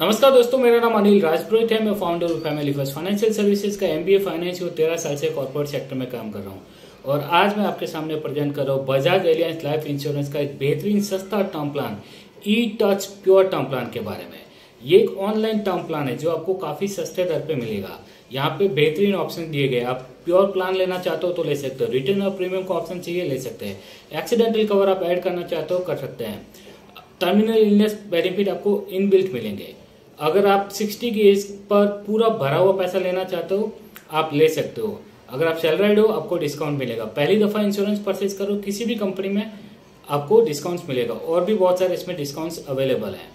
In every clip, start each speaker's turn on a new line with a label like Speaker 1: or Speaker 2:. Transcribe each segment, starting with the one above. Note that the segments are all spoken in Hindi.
Speaker 1: नमस्कार दोस्तों, मेरा नाम अनिल राजपुरोहित है। मैं फाउंडर हूँ फैमिली फ़र्स्ट फाइनेंशियल सर्विसेज़ का एमबीए फाइनेंस और तेरह साल से कॉर्पोरेट सेक्टर में काम कर रहा हूँ। और आज मैं आपके सामने प्रेजेंट कर रहा हूँ बजाज एलियंस लाइफ इंश्योरेंस का एक बेहतरीन सस्ता term plan e touch pure term plan के बारे में। ये एक ऑनलाइन टर्म प्लान है जो आपको काफ़ी सस्ते दर पे मिलेगा। यहाँ पे बेहतरीन ऑप्शन दिए गए आप प्योर प्लान लेना चाहते हो तो ले सकते हो। रिटर्न और प्रीमियम का ऑप्शन चाहिए, ले सकते हैं। एक्सीडेंटल कवर आप ऐड करना चाहते हो, कर सकते हैं। टर्मिनल इलनेस बेनिफिट आपको इनबिल्ट मिलेंगे। अगर आप 60 की एज पर पूरा भरा हुआ पैसा लेना चाहते हो, आप ले सकते हो। अगर आप सैलराइड हो, आपको डिस्काउंट मिलेगा। पहली दफ़ा इंश्योरेंस परचेज करो, किसी भी कंपनी में आपको डिस्काउंट मिलेगा। और भी बहुत सारे इसमें डिस्काउंट्स अवेलेबल हैं।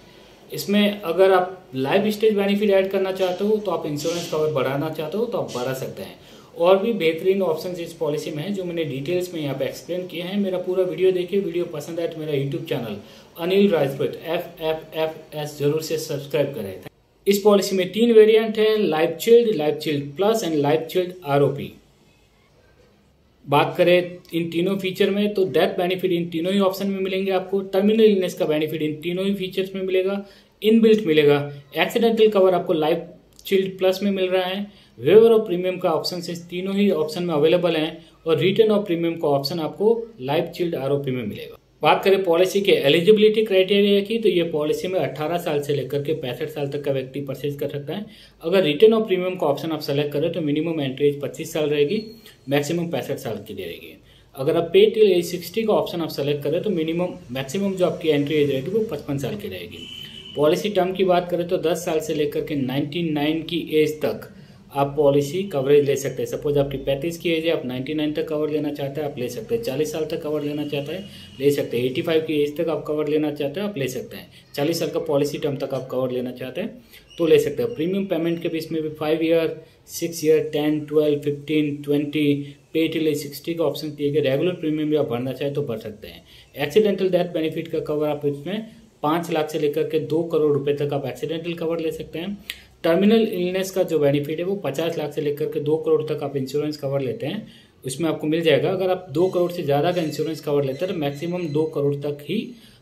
Speaker 1: इसमें अगर आप लाइफ स्टेज बेनिफिट ऐड करना चाहते हो तो आप इंश्योरेंस कवर बढ़ाना चाहते हो तो आप बढ़ा सकते हैं। और भी बेहतरीन ऑप्शन इस पॉलिसी में है, जो मैंने डिटेल्स में यहाँ पे एक्सप्लेन किए हैं। मेरा पूरा वीडियो देखिए वीडियो पसंद आए तो मेरा YouTube channel Anil Rajput F F F S ज़रूर से सब्सक्राइब करें। इस पॉलिसी में तीन वेरिएंट है life shield life shield plus and life shield ROP बात करें इन तीनों फीचर में तो डेथ बेनिफिट इन तीनों ही ऑप्शन में मिलेंगे आपको। टर्मिनल इलनेस का बेनिफिट इन तीनों ही फीचर्स में मिलेगा। इन बिल्ट मिलेगा। एक्सीडेंटल कवर आपको लाइफ चिल्ड प्लस में मिल रहा है। वेवर ऑफ़ प्रीमियम का ऑप्शन से तीनों ही ऑप्शन में अवेलेबल हैं और रिटर्न ऑफ़ प्रीमियम का ऑप्शन आपको लाइफ चिल्ड आरओपी में मिलेगा। बात करें पॉलिसी के एलिजिबिलिटी क्राइटेरिया की तो ये पॉलिसी में 18 साल से लेकर के पैंसठ साल तक का व्यक्ति परचेज कर सकता है। अगर रिटर्न और प्रीमियम का ऑप्शन आप सेलेक्ट करें तो मिनिमम एंट्री एज पच्चीस साल रहेगी मैक्सिमम पैंसठ साल की रहेगी अगर आप पे टिल एज सिक्सटी का ऑप्शन आप सेलेक्ट करें तो मिनिमम मैक्सिमम जो आपकी एंट्री एज रहेगी, वो पचपन साल की रहेगी। पॉलिसी टर्म की बात करें तो दस साल से लेकर के नाइन्टी की एज तक आप पॉलिसी कवरेज ले सकते हैं। सपोज़ आपकी पैंतीस की एज है, आप 99 तक कवर लेना चाहते हैं, आप ले सकते हैं। चालीस साल तक कवर लेना चाहते हैं, ले सकते हैं। 85 की एज तक आप कवर लेना चाहते हैं, आप ले सकते हैं। चालीस साल का पॉलिसी टर्म तक आप कवर लेना चाहते हैं तो ले सकते हैं। प्रीमियम पेमेंट के बीच में भी five year six year ten twelve fifteen twenty pay till sixty का ऑप्शन दिए गए। रेगुलर प्रीमियम भी आप भरना चाहें तो भर सकते हैं। एक्सीडेंटल डेथ बेनिफिट का कवर आप इसमें पाँच लाख से लेकर के दो करोड़ रुपए तक आप एक्सीडेंटल कवर ले सकते हैं। टर्मिनल इलनेस का जो बेनिफिट है, वो पचास लाख से लेकर के दो करोड़ तक आप इंश्योरेंस कवर लेते हैं, उसमें आपको मिल जाएगा। अगर आप दो करोड़ से ज़्यादा का इंश्योरेंस कवर लेते हैं तो मैक्सिमम दो करोड़ तक ही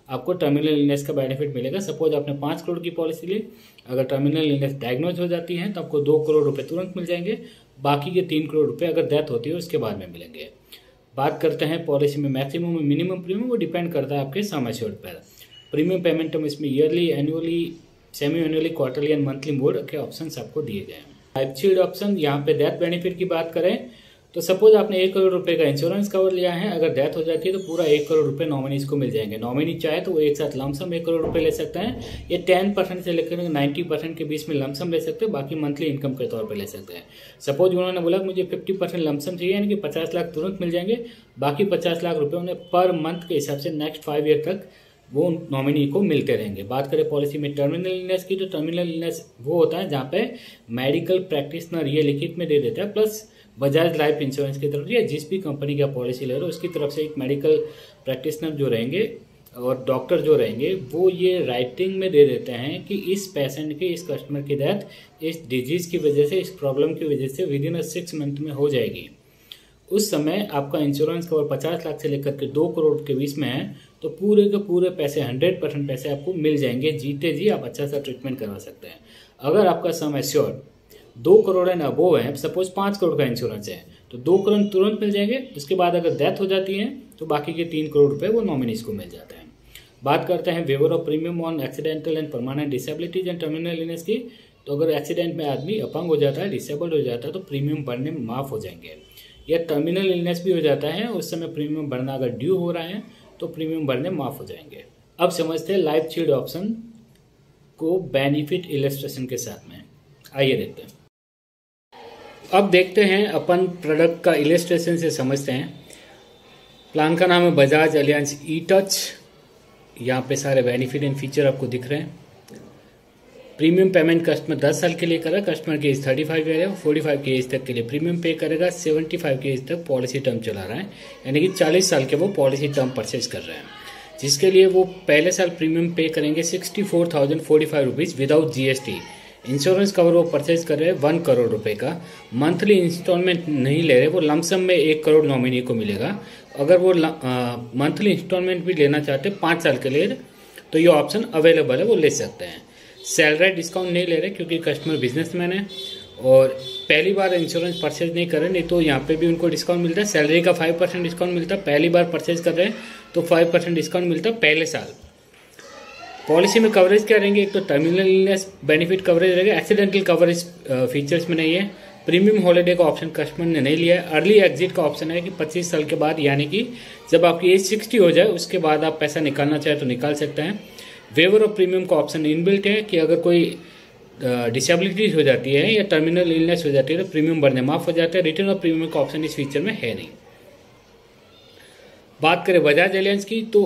Speaker 1: आपको टर्मिनल इलनेस का बेनिफिट मिलेगा। सपोज़ आपने पाँच करोड़ की पॉलिसी ली, अगर टर्मिनल इलनेस डायग्नोज हो जाती है तो आपको दो करोड़ रुपये तुरंत मिल जाएँगे। बाकी के तीन करोड़ रुपये अगर डेथ होती है, उसके बाद में मिलेंगे। बात करते हैं पॉलिसी में मैक्सिमम मिनिमम प्रीमियम वो डिपेंड करता है आपके सम एश्योर्ड पर। प्रीमियम पेमेंट हम इसमें yearly annually semi annually quarterly and monthly mode के ऑप्शन आपको दिए गए हैं। लाइफ शील्ड ऑप्शन यहाँ पे डेथ बेनिफिट की बात करें तो सपोज़ आपने एक करोड़ रुपए का इंश्योरेंस कवर लिया है, अगर डेथ हो जाती है तो पूरा एक करोड़ रुपए नॉमिनीज को मिल जाएँगे। नॉमिनी चाहे तो वो एक साथ लमसम एक करोड़ रुपए ले सकते हैं, ये टेन परसेंट से लेकर नाइन्टी परसेंट के बीच में लमसम ले सकते हैं, बाकी मंथली इनकम के तौर पर ले सकते हैं। सपोज़ उन्होंने बोला, मुझे फिफ्टी परसेंट लमसम चाहिए, यानी कि पचास लाख तुरंत मिल जाएँगे, बाकी पचास लाख रुपए उन्हें पर मंथ के हिसाब से नेक्स्ट फाइव ईयर तक वो नॉमिनी को मिलते रहेंगे। बात करें पॉलिसी में टर्मिनल इलनेस की तो टर्मिनल इलनेस वो होता है जहाँ पे मेडिकल प्रैक्टिसनर ये लिखित में दे देता है प्लस बजाज लाइफ इंश्योरेंस की तरफ़ या जिस भी कंपनी का पॉलिसी ले रहे हो, उसकी तरफ़ से एक मेडिकल प्रैक्टिसनर जो रहेंगे और डॉक्टर जो रहेंगे, वो ये राइटिंग में दे देते हैं कि इस पेशेंट के, इस कस्टमर की डेथ इस डिज़ीज़ की वजह से, इस प्रॉब्लम की वजह से within a six month में हो जाएगी। उस समय आपका इंश्योरेंस कवर पचास लाख से लेकर के दो करोड़ के बीच में है तो पूरे के पूरे पैसे हंड्रेड परसेंट पैसे आपको मिल जाएँगे। जीते जी आप अच्छा सा ट्रीटमेंट करवा सकते हैं। अगर आपका सम एश्योर्ड दो करोड़ एंड अबोव है सपोज़ पाँच करोड़ का इंश्योरेंस है तो दो करोड़ तुरंत मिल जाएँगे। उसके बाद अगर डेथ हो जाती है तो बाकी के तीन करोड़ रुपये वो नॉमिनीज को मिल जाते हैं। बात करते हैं waiver of premium on accidental and permanent disabilities and terminal illness की। तो अगर एक्सीडेंट में आदमी अपंग हो जाता है डिसेबल्ड हो जाता है तो प्रीमियम बढ़ने में माफ़ हो जाएँगे। या टर्मिनल इलनेस भी हो जाता है, उस समय प्रीमियम बढ़ना अगर ड्यू हो रहा है तो प्रीमियम भरने माफ़ हो जाएँगे। अब समझते हैं लाइफ शील्ड ऑप्शन को बेनिफिट इलेस्ट्रेशन के साथ में। आइए देखते हैं। अब देखते हैं अपन प्रोडक्ट का इलेस्ट्रेशन से समझते हैं। प्लान का नाम है बजाज अलियांस ई टच यहाँ पे सारे बेनिफिट एंड फीचर आपको दिख रहे हैं। प्रीमियम पेमेंट कस्टमर 10 साल के लिए करेगा, कस्टमर की एज 35 ईयर है 45 की एज तक के लिए प्रीमियम पे करेगा 75 फाइव की एज तक पॉलिसी टर्म चला रहा है, यानी कि 40 साल के वो पॉलिसी टर्म परचेज कर रहे हैं। जिसके लिए वो पहले साल प्रीमियम पे करेंगे sixty four thousand forty five rupees without GST insurance cover वो परचेज कर रहे हैं वन करोड़ रुपए का। मंथली इंस्टॉलमेंट नहीं ले रहे, वो लमसम में एक करोड़ नॉमिनी को मिलेगा। अगर वो मंथली इंस्टॉलमेंट भी लेना चाहते पाँच साल के लिए तो ये ऑप्शन अवेलेबल है, वो ले सकते हैं। सैलरी डिस्काउंट नहीं ले रहे क्योंकि कस्टमर बिजनेसमैन है और पहली बार इंश्योरेंस परचेज नहीं कर रहे, नहीं तो यहाँ पे भी उनको डिस्काउंट मिलता है। सैलरी का फाइव परसेंट डिस्काउंट मिलता है। पहली बार परचेज कर रहे हैं तो फाइव परसेंट डिस्काउंट मिलता है पहले साल। पॉलिसी में कवरेज क्या रहेंगे? एक तो टर्मिनल इलनेस बेनिफिट कवरेज रहेगा। एक्सीडेंटल कवरेज फीचर्स में नहीं है। प्रीमियम हॉलीडे का ऑप्शन कस्टमर ने नहीं लिया। है अर्ली एग्जिट का ऑप्शन है कि 25 साल के बाद, यानी कि जब आपकी एज 60 हो जाए, उसके बाद आप पैसा निकालना चाहे तो निकाल सकते हैं। वेवर ऑफ़ प्रीमियम का ऑप्शन इनबिल्ट है कि अगर कोई डिसेबिलिटीज हो जाती है या टर्मिनल इलनेस हो जाती है तो प्रीमियम बढ़ने माफ़ हो जाता है। रिटर्न ऑफ़ प्रीमियम का ऑप्शन इस फीचर में है नहीं। बात करें बजाज एलियंस की तो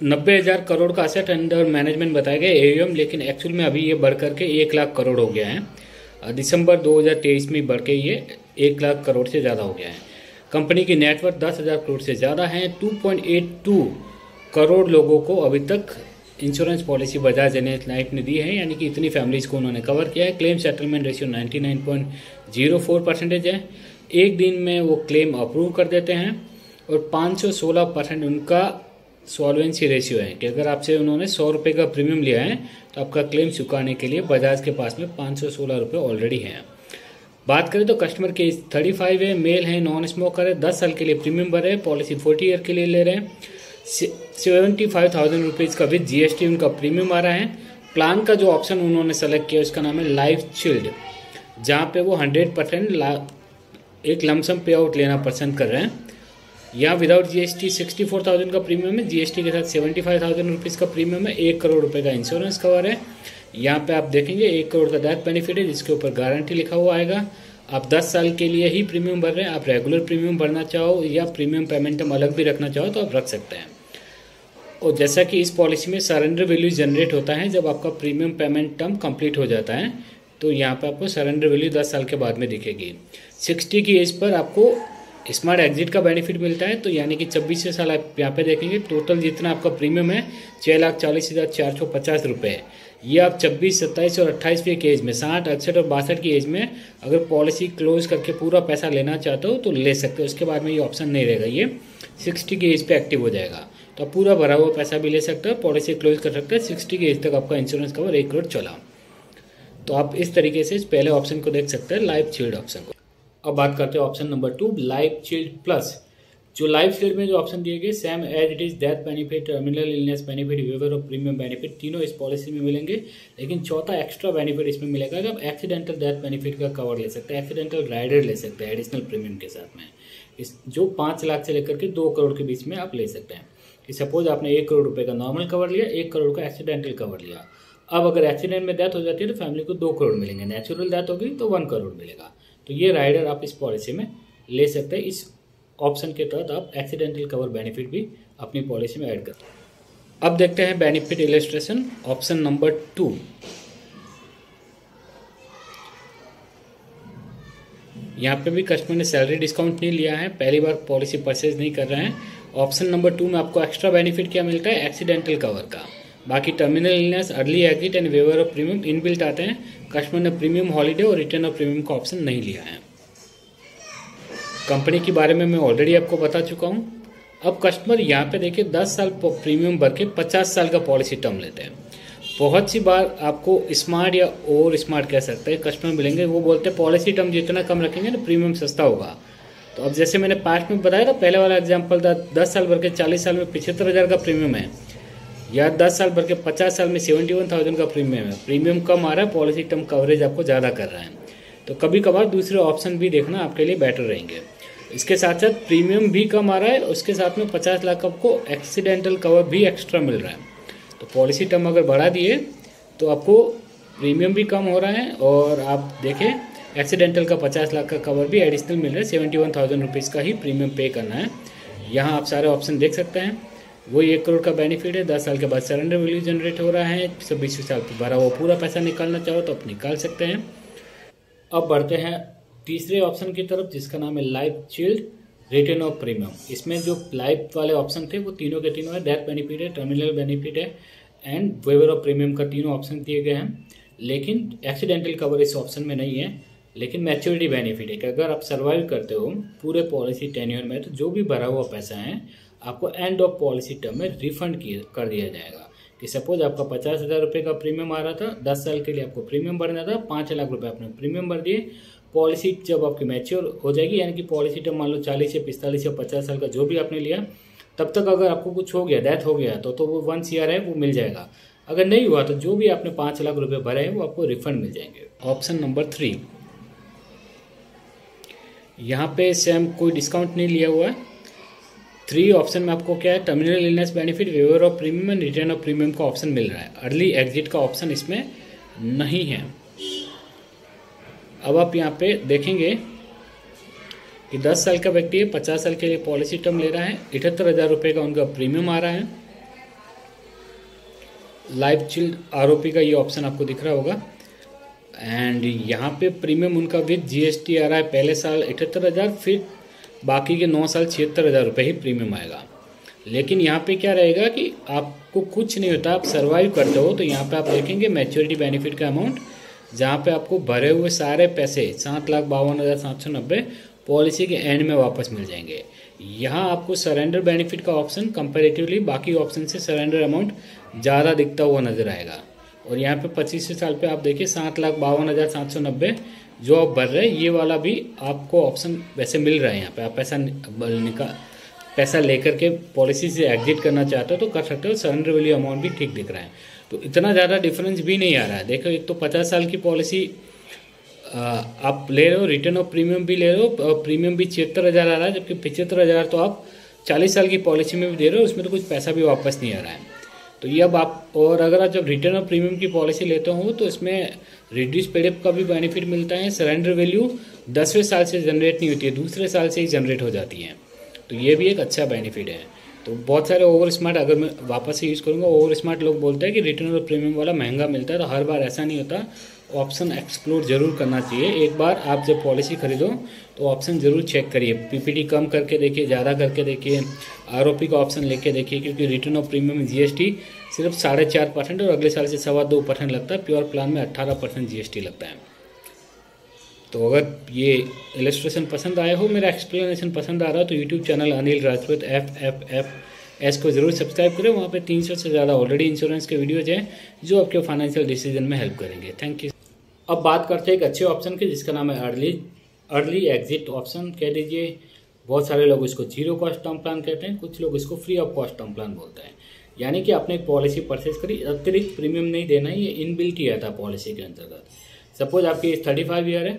Speaker 1: नब्बे हज़ार करोड़ का असेट अंडर मैनेजमेंट बताया गया एयूएम लेकिन एक्चुअल में अभी ये बढ़ करके एक लाख करोड़ हो गया है। दिसंबर 2023 में बढ़ के ये एक लाख करोड़ से ज़्यादा हो गया है। कंपनी की नेटवर्क दस हज़ार करोड़ से ज़्यादा है। 2.82 करोड़ लोगों को अभी तक insurance policy Bajaj Allianz life ने दी है, यानी कि इतनी फैमिलीज़ को उन्होंने कवर किया है। क्लेम सेटलमेंट रेशियो 99.04 परसेंटेज है। एक दिन में वो क्लेम अप्रूव कर देते हैं और 516 परसेंट उनका सॉल्वेंसी रेशियो है कि अगर आपसे उन्होंने सौ रुपये का प्रीमियम लिया है तो आपका क्लेम चुकाने के लिए बजाज के पास में पाँच सौ सोलह ऑलरेडी हैं। बात करें तो कस्टमर के थर्टी फाइव है मेल है नॉन स्मोकर है, दस साल के लिए प्रीमियम भर भरे पॉलिसी फोर्टी ईयर के लिए ले रहे हैं। सेवेंटी फाइव थाउज़ेंड रुपीज़ का विद जीएसटी उनका प्रीमियम आ रहा है। प्लान का जो ऑप्शन उन्होंने सेलेक्ट किया, उसका नाम है लाइफ चिल्ड जहाँ पे वो हंड्रेड परसेंट एक लमसम पे आउट लेना पसंद कर रहे हैं। या without GST sixty four thousand का प्रीमियम है। जीएसटी के साथ सेवेंटी फाइव थाउज़ेंड रुपीज़ का प्रीमियम है। एक करोड़ रुपए का इंश्योरेंस कवर है। यहाँ पे आप देखेंगे, एक करोड़ का डेथ बेनिफिट है, जिसके ऊपर गारंटी लिखा हुआ आएगा। आप 10 साल के लिए ही प्रीमियम भर रहे हैं। आप रेगुलर प्रीमियम भरना चाहो या प्रीमियम पेमेंट हम अलग भी रखना चाहो तो आप रख सकते हैं। और जैसा कि इस पॉलिसी में सरेंडर वैल्यू जनरेट होता है, जब आपका प्रीमियम पेमेंट टर्म कंप्लीट हो जाता है तो यहाँ पर आपको सरेंडर वैल्यू 10 साल के बाद में दिखेगी। 60 की एज पर आपको स्मार्ट एग्जिट का बेनिफिट मिलता है तो यानी कि छब्बीस साल आप यहाँ पे देखेंगे टोटल जितना आपका प्रीमियम है छः लाख चालीस हज़ार चार सौ पचास रुपये ये आप छब्बीस, सत्ताईस और अट्ठाईसवीं की एज में, साठ, अड़सठ और बासठ की एज में अगर पॉलिसी क्लोज करके पूरा पैसा लेना चाहते हो तो ले सकते हो। उसके बाद में ये ऑप्शन नहीं रहेगा। ये सिक्सटी की एज पे एक्टिव हो जाएगा। तो आप पूरा भरा हुआ पैसा भी ले सकते हो, पॉलिसी क्लोज कर सकते हैं सिक्सटी के एज तक आपका इंश्योरेंस कवर एक करोड़ चला। तो आप इस तरीके से इस पहले ऑप्शन को देख सकते हैं लाइफ शील्ड ऑप्शन को। अब बात करते हैं option number two life shield plus जो लाइफ शील्ड में जो ऑप्शन दिए गए same as it is death benefit terminal illness benefit waiver of premium benefit तीनों इस पॉलिसी में मिलेंगे। लेकिन चौथा एक्स्ट्रा बेनिफिट इसमें मिलेगा कि आप एक्सीडेंटल डेथ बेनिफिट का कवर ले सकते हैं एक्सीडेंटल राइडर ले सकते हैं एडिशनल प्रीमियम के साथ में। इस जो पाँच लाख से लेकर के दो करोड़ के बीच में आप ले सकते हैं। कि सपोज़ आपने एक करोड़ रुपए का नॉर्मल कवर लिया, एक करोड़ का एक्सीडेंटल कवर लिया। अब अगर एक्सीडेंट में डेथ हो जाती है तो फैमिली को दो करोड़ मिलेंगे। नेचुरल डेथ होगी तो वन करोड़ मिलेगा। तो ये राइडर आप इस पॉलिसी में ले सकते हैं। इस ऑप्शन के तहत आप एक्सीडेंटल कवर बेनिफिट भी अपनी पॉलिसी में ऐड कर अब देखते हैं benefit illustration option number two यहाँ पे भी कस्टमर ने सैलरी डिस्काउंट नहीं लिया है। पहली बार पॉलिसी परचेज नहीं कर रहे हैं। ऑप्शन नंबर टू में आपको एक्स्ट्रा बेनिफिट क्या मिलता है? एक्सीडेंटल कवर का। बाकी terminal illness early exit and waiver of premium inbuilt आते हैं। कस्टमर ने प्रीमियम हॉलीडे और रिटर्न ऑफ़ प्रीमियम का ऑप्शन नहीं लिया है। कंपनी के बारे में मैं ऑलरेडी आपको बता चुका हूँ। अब कस्टमर यहाँ पे देखिए 10 साल प्रीमियम भर के 50 साल का पॉलिसी टर्म लेते हैं। बहुत सी बार आपको स्मार्ट या ओवर स्मार्ट कह सकते हैं। कस्टमर मिलेंगे, वो बोलते हैं पॉलिसी टर्म जितना कम रखेंगे ना प्रीमियम सस्ता होगा। तो अब जैसे मैंने पास्ट में बताया था, पहले वाला एग्ज़ाम्पल था, दस साल भर के चालीस साल में पिछहत्तर हज़ार का प्रीमियम है। या दस साल भर के पचास साल में सेवेंटी वन थाउज़ेंड का प्रीमियम है। प्रीमियम कम आ रहा है पॉलिसी टर्म कवरेज आपको ज़्यादा कर रहा है। तो कभी कभार दूसरे ऑप्शन भी देखना आपके लिए बेटर रहेंगे। इसके साथ साथ प्रीमियम भी कम आ रहा है, उसके साथ में पचास लाख आपको एक्सीडेंटल कवर भी एक्स्ट्रा मिल रहा है। तो पॉलिसी टर्म अगर बढ़ा दिए तो आपको प्रीमियम भी कम हो रहा है और आप देखें एक्सीडेंटल का पचास लाख का कवर भी एडिशनल मिल रहा है। सेवेंटी वन थाउज़ेंड रुपीज़ का ही प्रीमियम पे करना है। यहाँ आप सारे ऑप्शन देख सकते हैं। वही एक करोड़ का बेनिफिट है। दस साल के बाद सरेंडर वैल्यू जनरेट हो रहा है। छब्बीस साल पर भरा वो पूरा पैसा निकालना चाहो तो आप निकाल सकते हैं। अब बढ़ते हैं तीसरे ऑप्शन की तरफ़, जिसका नाम है life shield return of premium इसमें जो लाइफ वाले ऑप्शन थे, वो तीनों के तीनों है। डेथ बेनिफिट है टर्मिनल बेनिफिट है एंड वेवर ऑफ़ प्रीमियम का तीनों ऑप्शन दिए गए हैं। लेकिन एक्सीडेंटल कवर इस ऑप्शन में नहीं है। लेकिन मैच्योरिटी बेनिफिट है कि अगर आप सर्वाइव करते हो पूरे पॉलिसी टेन्यूर में तो जो भी भरा हुआ पैसा है, आपको एंड ऑफ़ पॉलिसी टर्म में रिफंड कर दिया जाएगा। कि सपोज़ आपका पचास हज़ार रुपये का प्रीमियम आ रहा था, दस साल के लिए आपको प्रीमियम भरना था, पाँच लाख रुपये आपने प्रीमियम भर दिए। पॉलिसी जब आपकी मैच्योर हो जाएगी, यानी कि पॉलिसी टर्म मान लो चालीस या पिस्तालीस या पचास साल का जो भी आपने लिया, तब तक अगर आपको कुछ हो गया डेथ हो गया तो तो वो वन सी है, वो मिल जाएगा। अगर नहीं हुआ तो जो भी आपने पाँच लाख रुपये भरे हैं, वो आपको रिफंड मिल जाएँगे। ऑप्शन नंबर थ्री यहाँ पे सेम कोई डिस्काउंट नहीं लिया हुआ है। थ्री ऑप्शन में आपको क्या है? Terminal illness benefit waiver of premium and return of premium का ऑप्शन मिल रहा है। अर्ली एग्जिट का ऑप्शन इसमें नहीं है। अब आप यहाँ पे देखेंगे कि 10 साल का व्यक्ति है 50 साल के लिए पॉलिसी टर्म ले रहा है। इकहत्तर हज़ार रुपये का उनका प्रीमियम आ रहा है। लाइफ चिल्ड आरोपी का ये ऑप्शन आपको दिख रहा होगा। एंड यहाँ पे प्रीमियम उनका विद जीएसटी आ रहा है पहले साल इकहत्तर हज़ार, फिर बाकी के नौ साल छिहत्तर हज़ार रुपये ही प्रीमियम आएगा। लेकिन यहाँ पे क्या रहेगा कि आपको कुछ नहीं होता, आप सर्वाइव करते हो तो यहाँ पे आप देखेंगे मैच्योरिटी बेनिफिट का अमाउंट जहाँ पे आपको भरे हुए सारे पैसे, सात लाख बावन हज़ार सात सौ नब्बे पॉलिसी के एंड में वापस मिल जाएँगे। यहाँ आपको सरेंडर बेनिफिट का ऑप्शन कंपेरेटिवली बाकी ऑप्शन से सरेंडर अमाउंट ज़्यादा दिखता हुआ नज़र आएगा। और यहाँ पे पच्चीस साल पे आप देखिए सात लाख बावन हज़ार सात सौ नब्बे जो आप भर रहे हैं, ये वाला भी आपको ऑप्शन वैसे मिल रहा है यहाँ पे। आप पैसा निकाल पैसा लेकर के पॉलिसी से एग्जिट करना चाहते हो तो कर सकते हो सरेंडर वैल्यू अमाउंट भी ठीक दिख रहा है। तो इतना ज़्यादा डिफरेंस भी नहीं आ रहा है। देखो, एक तो पचास साल की पॉलिसी आप ले रहे हो रिटर्न ऑफ़ प्रीमियम भी ले रहे हो प्रीमियम भी छिहत्तर हज़ार आ रहा है, जबकि पिछहत्तर हज़ार तो आप चालीस साल की पॉलिसी में भी दे रहे हो, उसमें तो कुछ पैसा भी वापस नहीं आ रहा है। तो ये अब आप, और अगर आप जब रिटर्न और प्रीमियम की पॉलिसी लेते हो तो इसमें रिड्यूस पेडअप का भी बेनिफिट मिलता है सरेंडर वैल्यू दसवें साल से जनरेट नहीं होती है, दूसरे साल से ही जनरेट हो जाती है। तो ये भी एक अच्छा बेनिफिट है। तो बहुत सारे ओवर स्मार्ट अगर मैं वापस से यूज़ करूँगा ओवर स्मार्ट लोग बोलते हैं कि रिटर्न और प्रीमियम वाला महँगा मिलता है तो हर बार ऐसा नहीं होता। ऑप्शन एक्सप्लोर ज़रूर करना चाहिए। एक बार आप जब पॉलिसी खरीदो तो ऑप्शन ज़रूर चेक करिए। पीपीटी कम करके देखिए, ज़्यादा करके देखिए। आरओपी का ऑप्शन लेके देखिए, क्योंकि रिटर्न ऑफ़ प्रीमियम जीएसटी सिर्फ़ साढ़े चार परसेंट और अगले साल से सवा दो परसेंट लगता है। प्योर प्लान में अट्ठारह परसेंट जी लगता है। तो अगर ये इलेस्ट्रेशन पसंद आया हो, मेरा एक्सप्लेनेशन पसंद आ रहा हो तो YouTube channel Anil Rajput F F F S को ज़रूर सब्सक्राइब करें। वहाँ पे 300 से ज़्यादा ऑलरेडी इंश्योरेंस के वीडियोज़ हैं, जो आपके फाइनेंशियल डिसीज़न में हेल्प करेंगे। थैंक यू अब बात करते हैं एक अच्छे ऑप्शन की, जिसका नाम है अर्ली अर्ली एग्जिट ऑप्शन कह दीजिए, बहुत सारे लोग इसको ज़ीरो कॉस्ट टर्म प्लान कहते हैं, कुछ लोग इसको free of cost term plan बोलते हैं। यानी कि आपने एक पॉलिसी परचेज करी, अतिरिक्त प्रीमियम नहीं देना है ये इनबिल्ट ही आता पॉलिसी के अंतर्गत। सपोज़ आपकी एज थर्टी फाइव ईयर है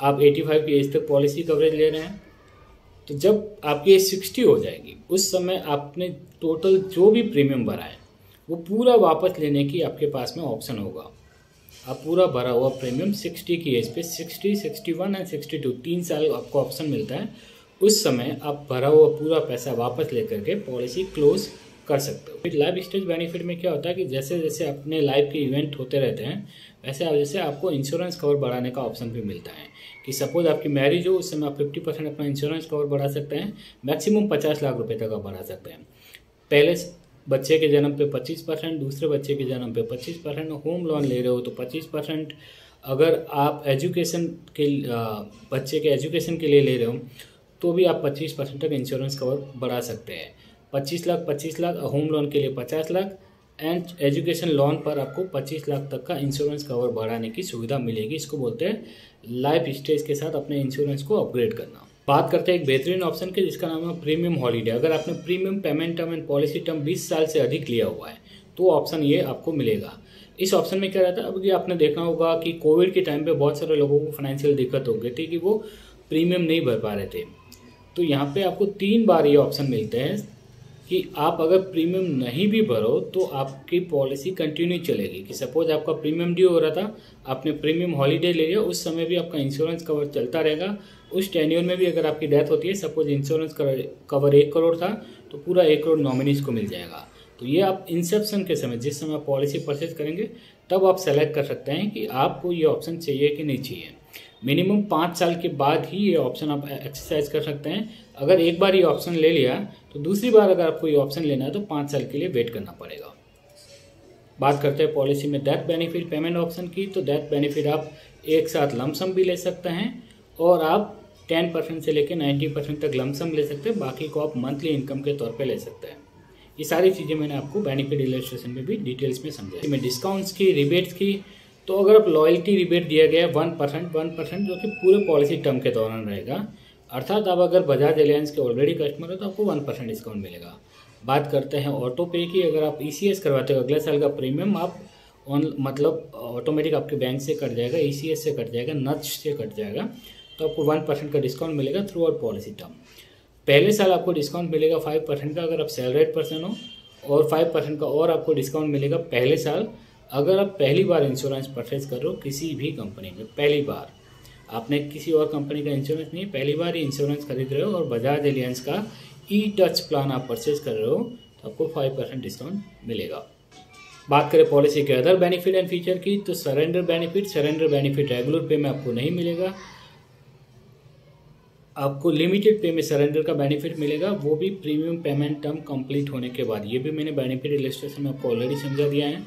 Speaker 1: आप एटी फाइव की एज तक पॉलिसी कवरेज ले रहे हैं तो जब आपकी एज सिक्सटी हो जाएगी, उस समय आपने टोटल जो भी प्रीमियम भरा है, वो पूरा वापस लेने की आपके पास में ऑप्शन होगा। आप पूरा भरा हुआ प्रीमियम सिक्सटी की एज पे sixty sixty one and sixty two तीन साल आपको ऑप्शन मिलता है। उस समय आप भरा हुआ पूरा पैसा वापस लेकर के पॉलिसी क्लोज कर सकते हो। फिर लाइफ स्टेज बेनिफिट में क्या होता है कि जैसे जैसे अपने लाइफ के इवेंट होते रहते हैं, वैसे आप जैसे आपको इंश्योरेंस कवर बढ़ाने का ऑप्शन भी मिलता है। कि सपोज़ आपकी मैरिज हो, उस समय आप फिफ्टी परसेंट अपना इंश्योरेंस कवर बढ़ा सकते हैं मैक्सिमम पचास लाख रुपये तक आप बढ़ा सकते हैं। पहले बच्चे के जन्म पे पच्चीस परसेंट, दूसरे बच्चे के जन्म पे पच्चीस परसेंट होम लोन ले रहे हो तो पच्चीस परसेंट। अगर आप एजुकेशन के बच्चे के एजुकेशन के लिए ले रहे हो तो भी आप पच्चीस परसेंट तक इंश्योरेंस कवर बढ़ा सकते हैं। पच्चीस लाख पच्चीस लाख होम लोन के लिए पचास लाख एंड एजुकेशन लोन पर आपको 25 लाख तक का इंश्योरेंस कवर बढ़ाने की सुविधा मिलेगी। इसको बोलते हैं लाइफ स्टेज के साथ अपने इंश्योरेंस को अपग्रेड करना। बात करते हैं एक बेहतरीन ऑप्शन के, जिसका नाम है प्रीमियम हॉलीडे अगर आपने premium payment term and policy term 20 साल से अधिक लिया हुआ है तो ऑप्शन ये आपको मिलेगा। इस ऑप्शन में क्या रहता है? अब ये आपने देखा होगा कि कोविड के टाइम पे बहुत सारे लोगों को फाइनेंशियल दिक्कत हो गई थी कि वो प्रीमियम नहीं भर पा रहे थे। तो यहाँ पे आपको तीन बार ये ऑप्शन मिलते हैं। कि आप अगर प्रीमियम नहीं भी भरो तो आपकी पॉलिसी कंटिन्यू चलेगी। कि सपोज़ आपका प्रीमियम ड्यू हो रहा था, आपने प्रीमियम हॉलीडे ले लिया, उस समय भी आपका इंश्योरेंस कवर चलता रहेगा। उस टेन्यूर में भी अगर आपकी डेथ होती है सपोज़ इंश्योरेंस कवर एक करोड़ था तो पूरा एक करोड़ नॉमिनीज को मिल जाएगा। तो ये आप इंसेप्शन के समय, जिस समय आप पॉलिसी परचेज करेंगे, तब आप सेलेक्ट कर सकते हैं कि आपको ये ऑप्शन चाहिए कि नहीं चाहिए। मिनिमम पाँच साल के बाद ही ये ऑप्शन आप एक्सरसाइज कर सकते हैं। अगर एक बार ये ऑप्शन ले लिया तो दूसरी बार अगर आपको ये ऑप्शन लेना है तो पाँच साल के लिए वेट करना पड़ेगा। बात करते हैं पॉलिसी में डेथ बेनिफिट पेमेंट ऑप्शन की तो डेथ बेनिफिट आप एक साथ लमसम भी ले सकते हैं और आप टेन परसेंट से लेकर नाइन्टी परसेंट तक लमसम ले सकते हैं। बाकी को आप मंथली इनकम के तौर पे ले सकते हैं। ये सारी चीज़ें मैंने आपको बेनिफिट इलेस्ट्रेशन में भी डिटेल्स में समझाई। मैं डिस्काउंट्स की रिबेट्स की तो अगर आप लॉयल्टी रिबेट दिया गया वन परसेंट वन परसेंट जो कि पूरे पॉलिसी टर्म के दौरान रहेगा, अर्थात आप अगर बजाज एलियंस के ऑलरेडी कस्टमर हो तो आपको वन परसेंट डिस्काउंट मिलेगा। बात करते हैं ऑटो पे की, अगर आप ई e करवाते हो, अगले साल का प्रीमियम आप ऑन मतलब ऑटोमेटिक आपके बैंक से कट जाएगा ई e से कट जाएगा नच से कट जाएगा तो आपको वन परसेंट का डिस्काउंट मिलेगा थ्रू आउट पॉलिसी टर्म पहले साल आपको डिस्काउंट मिलेगा फाइव परसेंट का, अगर आप सैलरीड पर्सन हो, और फाइव परसेंट का और आपको डिस्काउंट मिलेगा पहले साल अगर आप पहली बार इंश्योरेंस परचेज कर रहे हो किसी भी कंपनी में, पहली बार। आपने किसी और कंपनी का इंश्योरेंस नहीं, पहली बार ही इंश्योरेंस खरीद रहे हो और बजाज एलियंस का ई टच प्लान आप परचेज कर रहे हो तो आपको फाइव परसेंट डिस्काउंट मिलेगा। बात करें पॉलिसी के अदर बेनिफिट एंड फीचर की तो surrender benefit surrender benefit regular pay में आपको नहीं मिलेगा। आपको लिमिटेड पे में सरेंडर का बेनिफिट मिलेगा, वो भी प्रीमियम पेमेंट टर्म कंप्लीट होने के बाद। ये भी मैंने बेनिफिट इलेस्ट्रेशन में आपको ऑलरेडी समझा दिया है।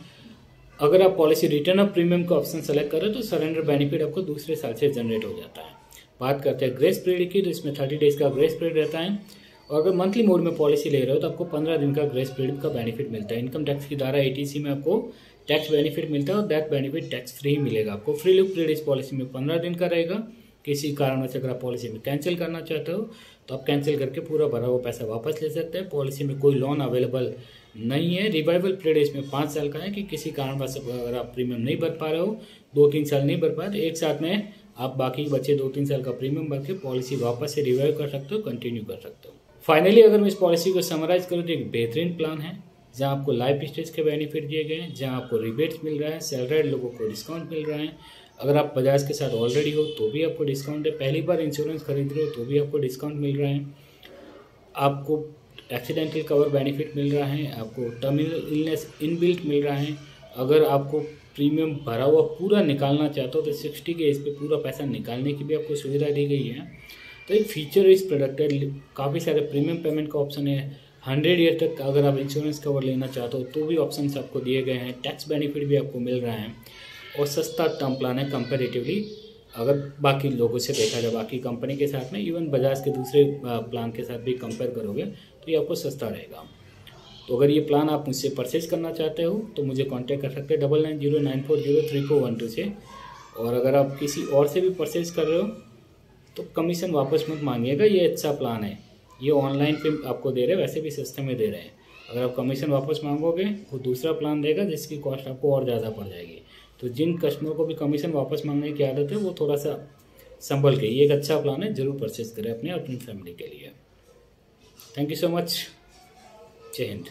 Speaker 1: अगर आप पॉलिसी रिटर्न ऑफ़ प्रीमियम का ऑप्शन सेलेक्ट करें तो सरेंडर बेनिफिट आपको दूसरे साल से जनरेट हो जाता है। बात करते हैं ग्रेस पीरियड की तो इसमें थर्टी डेज़ का ग्रेस पीरियड रहता है। और अगर मंथली मोड में पॉलिसी ले रहे हो तो आपको पंद्रह दिन का ग्रेस पीरियड का बेनिफिट मिलता है। इनकम टैक्स की धारा एटीसी में आपको टैक्स बेनिफिट मिलता है और दैट बेनिफिट टैक्स फ्री मिलेगा आपको। फ्री लुक पीरियड इस पॉलिसी में पंद्रह दिन का रहेगा। किसी कारण से अगर आप पॉलिसी में कैंसिल करना चाहते हो तो आप कैंसिल करके पूरा भरा हुआ पैसा वापस ले सकते हैं। पॉलिसी में कोई लोन अवेलेबल नहीं है। रिवाइवल पीरियड इसमें पाँच साल का है कि किसी कारणवश अगर आप प्रीमियम नहीं भर पा रहे हो, दो तीन साल नहीं भर पाए तो एक साथ में आप बाकी बच्चे दो तीन साल का प्रीमियम भर के पॉलिसी वापस से रिवाइव कर सकते हो कंटिन्यू कर सकते हो। फाइनली अगर मैं इस पॉलिसी को समराइज करूँ तो एक बेहतरीन प्लान है, जहाँ आपको लाइफ स्टेज के बेनिफिट दिए गए हैं, जहाँ आपको रिबेट्स मिल रहा है सैलराइड लोगों को डिस्काउंट मिल रहा है। अगर आप बजाज के साथ ऑलरेडी हो तो भी आपको डिस्काउंट है। पहली बार इंश्योरेंस खरीद रहे हो तो भी आपको डिस्काउंट मिल रहा है। आपको एक्सीडेंटल कवर बेनिफिट मिल रहा है, आपको टर्मिनल इलनेस इनबिल्ट मिल रहा है। अगर आपको प्रीमियम भरा हुआ पूरा निकालना चाहते हो तो सिक्सटी के इस पर पूरा पैसा निकालने की भी आपको सुविधा दी गई है। तो एक फीचर इस प्रोडक्ट है काफ़ी सारे प्रीमियम पेमेंट का ऑप्शन है। हंड्रेड ईयर तक अगर आप इंश्योरेंस कवर लेना चाहते हो तो भी ऑप्शन आपको दिए गए हैं। टैक्स बेनिफिट भी आपको मिल रहा है। और सस्ता टर्म प्लान है कंपेरेटिवली अगर बाकी लोगों से देखा जाए, बाकी कंपनी के साथ में इवन बजाज के दूसरे प्लान के साथ भी कंपेयर करोगे तो ये आपको सस्ता रहेगा। तो अगर ये प्लान आप मुझसे परचेज करना चाहते हो तो मुझे कांटेक्ट कर सकते हैं double nine zero nine four zero three four one two से। और अगर आप किसी और से भी परचेज कर रहे हो तो कमीशन वापस मत मांगिएगा, ये अच्छा प्लान है। ये ऑनलाइन पे आपको दे रहे हैं, वैसे भी सस्ते में दे रहे हैं। अगर आप कमीशन वापस मांगोगे, वो दूसरा प्लान देगा, जिसकी कॉस्ट आपको और ज़्यादा पड़ जाएगी। तो जिन कस्टमर को भी कमीशन वापस मांगने की आदत है, वो थोड़ा सा संभल के ये एक अच्छा प्लान है, ज़रूर परचेज करें अपने अपनी फैमिली के लिए। थैंक यू सो मच जय हिंद